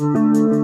Música